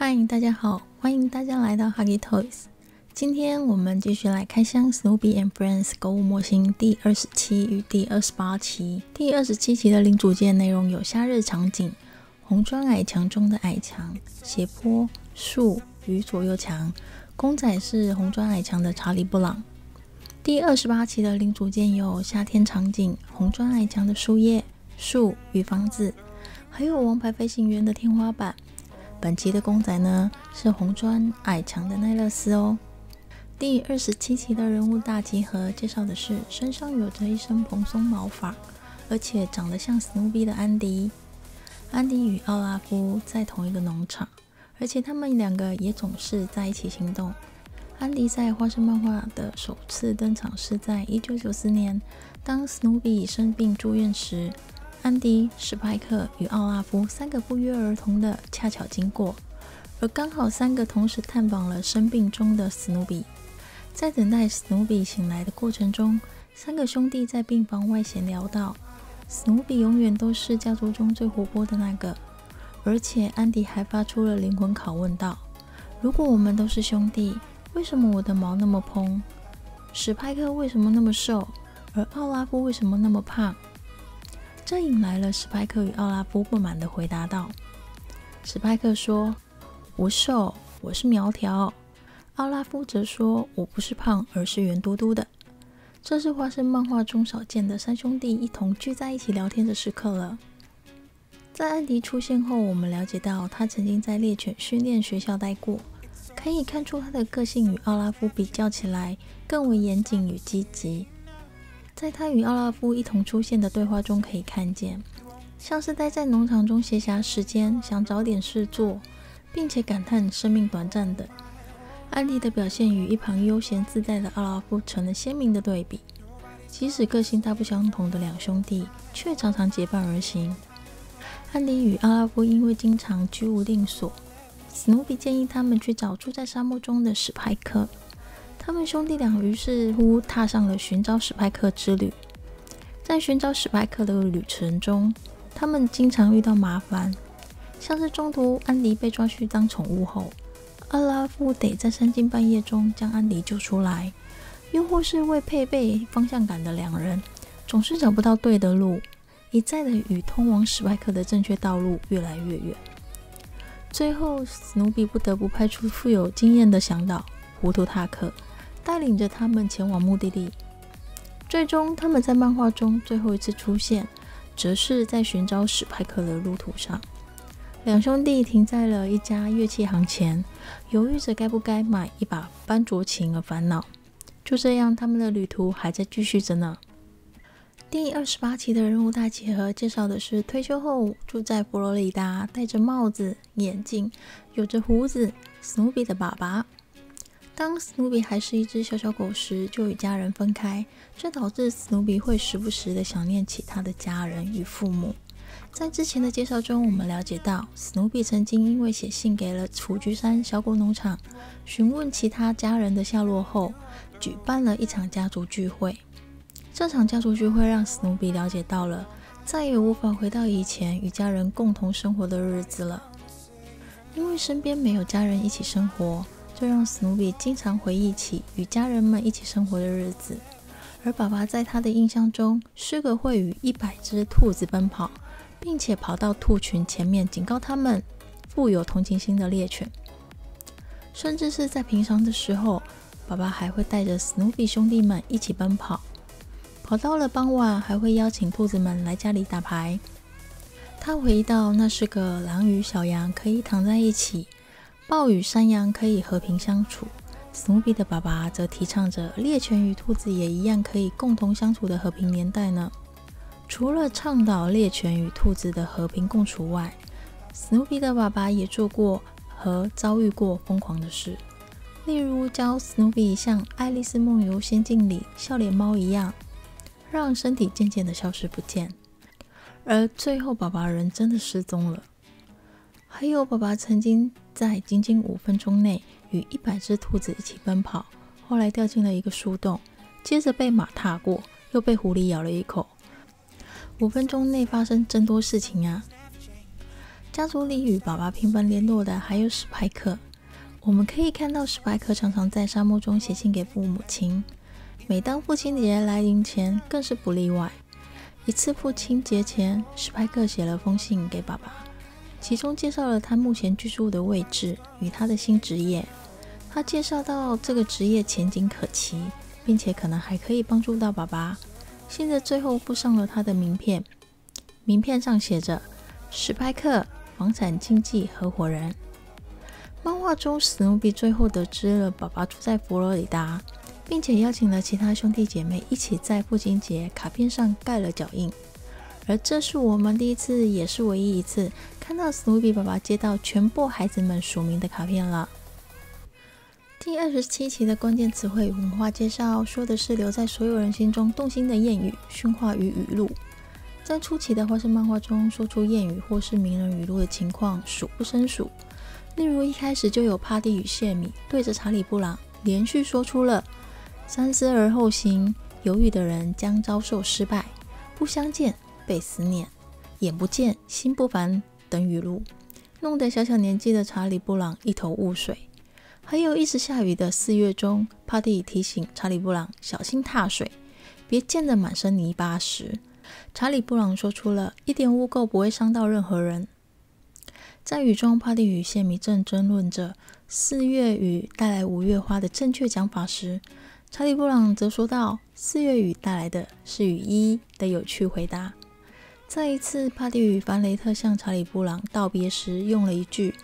嗨，大家好，欢迎大家来到 Huggy Toys。今天我们继续来开箱 Snoopy and Friends 购物模型第二十七与第二十八期。第二十七期的零组件内容有夏日场景、红砖矮墙中的矮墙、斜坡、树与左右墙。公仔是红砖矮墙的查理布朗。第二十八期的零组件有夏天场景、红砖矮墙的树叶、树与房子，还有王牌飞行员的天花板。本期的公仔呢是红砖矮墙的奈勒斯哦。第二十七期的人物大集合介绍的是身上有着一身蓬松毛发，而且长得像史努比的安迪。安迪与奥拉夫在同一个农场，而且他们两个也总是在一起行动。安迪在花生漫画的首次登场是在一九九四年，当史努比生病住院时。安迪、史派克与奥拉夫三个不约而同的恰巧经过，而刚好三个同时探访了生病中的史努比。在等待史努比醒来的过程中，三个兄弟在病房外闲聊道：“史努比永远都是家族中最活泼的那个。”而且安迪还发出了灵魂拷问道：“如果我们都是兄弟，为什么我的毛那么蓬？史派克为什么那么瘦？而奥拉夫为什么那么胖？”这引来了史派克与奥拉夫不满的回答道：“史派克说，我瘦，我是苗条。奥拉夫则说，我不是胖，而是圆嘟嘟的。这是花生漫画中少见的三兄弟一同聚在一起聊天的时刻了。在安迪出现后，我们了解到他曾经在猎犬训练学校待过，可以看出他的个性与奥拉夫比较起来更为严谨与积极。”在他与奥拉夫一同出现的对话中，可以看见，像是待在农场中闲暇时间，想找点事做，并且感叹生命短暂的。安迪的表现与一旁悠闲自在的奥拉夫成了鲜明的对比。即使个性大不相同的两兄弟，却常常结伴而行。安迪与奥拉夫因为经常居无定所，史努比建议他们去找住在沙漠中的史派克。他们兄弟俩于是乎踏上了寻找史派克之旅。在寻找史派克的旅程中，他们经常遇到麻烦，像是中途安迪被抓去当宠物后，阿拉夫得在三更半夜中将安迪救出来；又或是未配备方向感的两人总是找不到对的路，一再的与通往史派克的正确道路越来越远。最后，史努比不得不派出富有经验的向导糊涂塔克。带领着他们前往目的地。最终，他们在漫画中最后一次出现，则是在寻找史派克的路途上。两兄弟停在了一家乐器行前，犹豫着该不该买一把班卓琴而烦恼。就这样，他们的旅途还在继续着呢。第二十八期的人物大集合介绍的是退休后住在佛罗里达、戴着帽子、眼镜、有着胡子、史努比的爸爸。当史努比还是一只小小狗时，就与家人分开，这导致史努比会时不时的想念起他的家人与父母。在之前的介绍中，我们了解到，史努比曾经因为写信给了雏菊山小狗农场，询问其他家人的下落后，举办了一场家族聚会。这场家族聚会让史努比了解到了再也无法回到以前与家人共同生活的日子了，因为身边没有家人一起生活。这让史努比经常回忆起与家人们一起生活的日子，而爸爸在他的印象中是个会与一百只兔子奔跑，并且跑到兔群前面警告他们富有同情心的猎犬。甚至是在平常的时候，爸爸还会带着史努比兄弟们一起奔跑，跑到了傍晚还会邀请兔子们来家里打牌。他回忆到那是个狼与小羊可以躺在一起。豹与山羊可以和平相处，史努比的爸爸则提倡着猎犬与兔子也一样可以共同相处的和平年代呢。除了倡导猎犬与兔子的和平共处外，史努比的爸爸也做过和遭遇过疯狂的事，例如教史努比像《爱丽丝梦游仙境》里笑脸猫一样，让身体渐渐的消失不见，而最后爸爸人真的失踪了。还有，爸爸曾经在仅仅五分钟内与一百只兔子一起奔跑，后来掉进了一个树洞，接着被马踏过，又被狐狸咬了一口。五分钟内发生真多事情啊！家族里与爸爸频繁联络的还有史派克。我们可以看到，史派克常常在沙漠中写信给父母亲。每当父亲节来临前，更是不例外。一次父亲节前，史派克写了封信给爸爸，其中介绍了他目前居住的位置与他的新职业。他介绍到这个职业前景可期，并且可能还可以帮助到爸爸。现在最后附上了他的名片，名片上写着：“史派克。”房产经纪合伙人。漫画中，史努比最后得知了爸爸住在佛罗里达，并且邀请了其他兄弟姐妹一起在父亲节卡片上盖了脚印。而这是我们第一次，也是唯一一次看到史努比爸爸接到全部孩子们署名的卡片了。第二十七期的关键词汇文化介绍，说的是留在所有人心中动心的谚语、训话与语录。在初期的花生漫画中，说出谚语或是名人语录的情况数不胜数。例如，一开始就有帕蒂与谢米对着查理布朗连续说出了“三思而后行”，犹豫的人将遭受失败；“不相见，被思念；眼不见，心不烦”等语录，弄得小小年纪的查理布朗一头雾水。还有一直下雨的四月中，帕蒂提醒查理布朗小心踏水，别溅得满身泥巴时。查理·布朗说出了一点污垢不会伤到任何人。在雨中，帕蒂与谢米正争论着四月雨带来五月花的正确讲法时，查理·布朗则说道：“四月雨带来的是雨衣。”的有趣回答。再一次，帕蒂与凡雷特向查理·布朗道别时，用了一句：“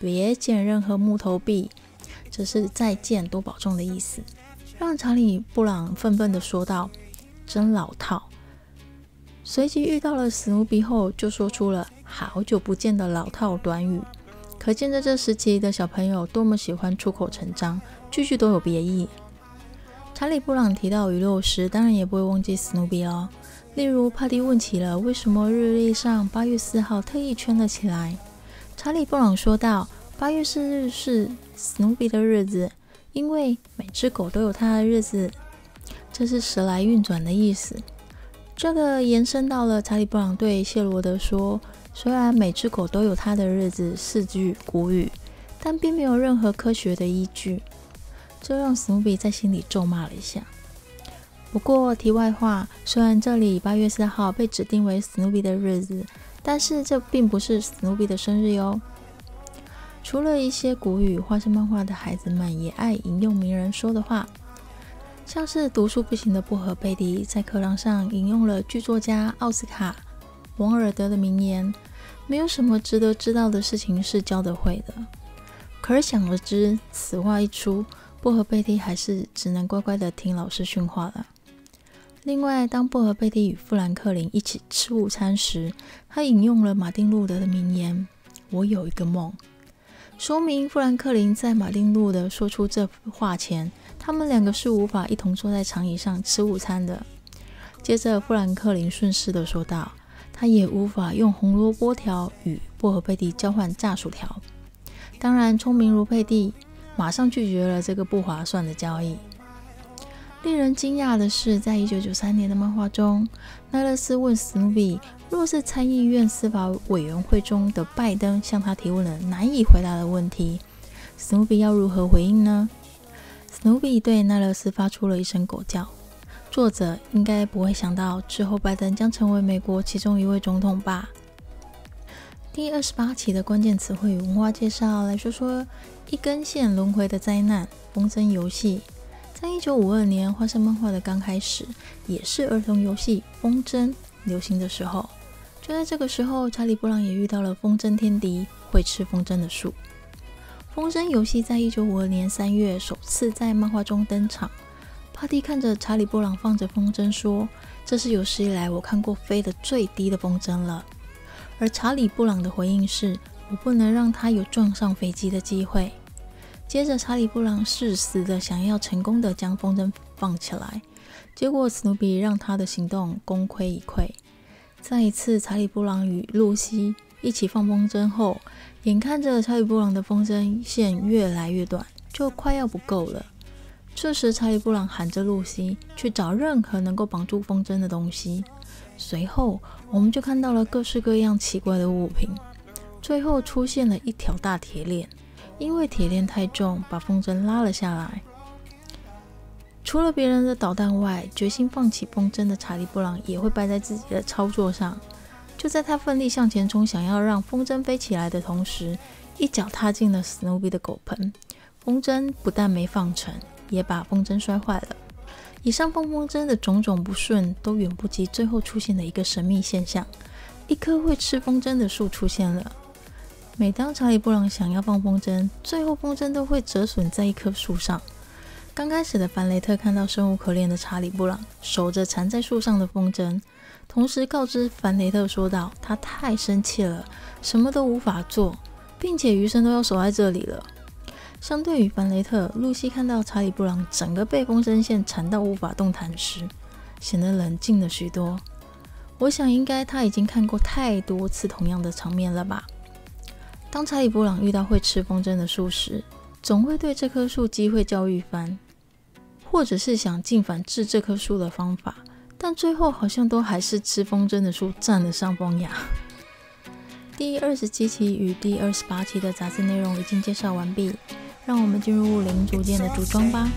别捡任何木头币。”这是再见，多保重的意思，让查理·布朗愤愤地说道：“真老套。”随即遇到了史努比后，就说出了好久不见的老套短语，可见在这时期的小朋友多么喜欢出口成章，句句都有别意。查理布朗提到语录时，当然也不会忘记史努比哦。例如，帕蒂问起了为什么日历上八月四号特意圈了起来，查理布朗说道：“八月四日是史努比的日子，因为每只狗都有它的日子，这是时来运转的意思。”这个延伸到了查理布朗对谢罗德说：“虽然每只狗都有它的日子，是句古语，但并没有任何科学的依据。”这让史努比在心里咒骂了一下。不过题外话，虽然这里八月四号被指定为史努比的日子，但是这并不是史努比的生日哟。除了一些古语，画生漫画的孩子们也爱引用名人说的话。像是读书不行的薄荷贝蒂在课堂上引用了剧作家奥斯卡·王尔德的名言：“没有什么值得知道的事情是教得会的。”可想而知，此话一出，薄荷贝蒂还是只能乖乖的听老师训话了。另外，当薄荷贝蒂与富兰克林一起吃午餐时，他引用了马丁·路德的名言：“我有一个梦。”说明富兰克林在马丁·路德说出这话前。他们两个是无法一同坐在长椅上吃午餐的。接着，富兰克林顺势的说道：“他也无法用红萝卜条与薄荷贝蒂交换炸薯条。”当然，聪明如佩蒂马上拒绝了这个不划算的交易。令人惊讶的是，在一九九三年的漫画中，奈勒斯问史努比：“若是参议院司法委员会中的拜登向他提问了难以回答的问题，史努比要如何回应呢？”史努比对奈勒斯发出了一声狗叫。作者应该不会想到，之后拜登将成为美国其中一位总统吧？第二十八期的关键词汇与文化介绍来说说一根线轮回的灾难——风筝游戏。在一九五二年，花生漫画的刚开始，也是儿童游戏风筝流行的时候。就在这个时候，查理布朗也遇到了风筝天敌——会吃风筝的树。风筝游戏在一九五二年三月首次在漫画中登场。帕蒂看着查理·布朗放着风筝说：“这是有史以来我看过飞得最低的风筝了。”而查理·布朗的回应是：“我不能让他有撞上飞机的机会。”接着，查理·布朗誓死的想要成功的将风筝放起来，结果史努比让他的行动功亏一篑。再一次，查理·布朗与露西一起放风筝后。眼看着查理布朗的风筝线越来越短，就快要不够了。这时，查理布朗喊着露西去找任何能够绑住风筝的东西。随后，我们就看到了各式各样奇怪的物品，最后出现了一条大铁链，因为铁链太重，把风筝拉了下来。除了别人的导弹外，决心放弃风筝的查理布朗也会败在自己的操作上。就在他奋力向前冲，想要让风筝飞起来的同时，一脚踏进了史努比的狗盆，风筝不但没放成，也把风筝摔坏了。以上放风筝的种种不顺，都远不及最后出现的一个神秘现象：一棵会吃风筝的树出现了。每当查理布朗想要放风筝，最后风筝都会折损在一棵树上。刚开始的凡雷特看到生无可恋的查理布朗守着缠在树上的风筝，同时告知凡雷特说道：“他太生气了，什么都无法做，并且余生都要守在这里了。”相对于凡雷特，露西看到查理布朗整个被风筝线缠到无法动弹时，显得冷静了许多。我想，应该他已经看过太多次同样的场面了吧。当查理布朗遇到会吃风筝的树时，总会对这棵树机会教育番，或者是想尽反制这棵树的方法，但最后好像都还是吃风筝的树占了上风呀。第二十七期与第二十八期的杂志内容已经介绍完毕，让我们进入零组件的组装吧。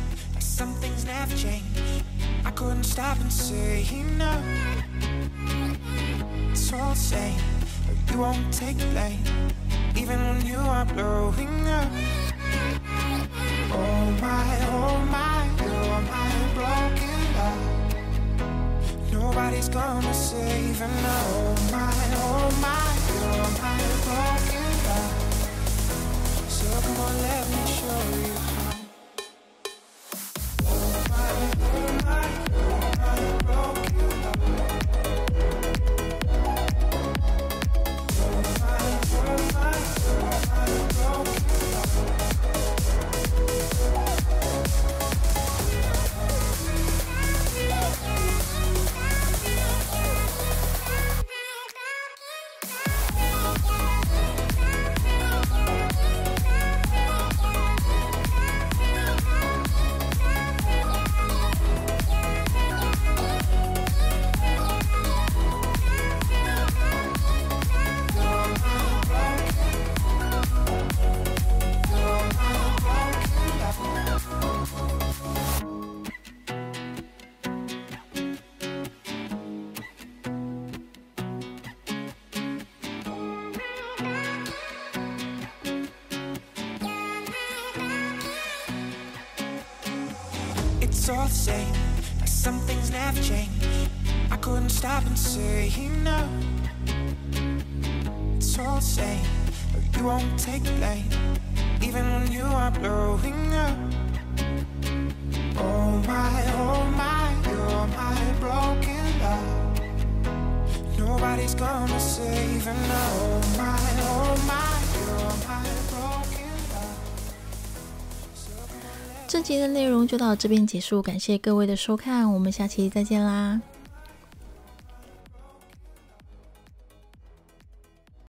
Even when you are blowing up. Oh my, oh my, you're my broken love. Nobody's gonna save and oh my, oh my, you're my broken love. So come on, let me it's all the same. Some things never change. I couldn't stop and say no It's all the same. But you won't take the blame. Even when you are blowing up. 这集的内容就到这边结束，感谢各位的收看，我们下期再见啦。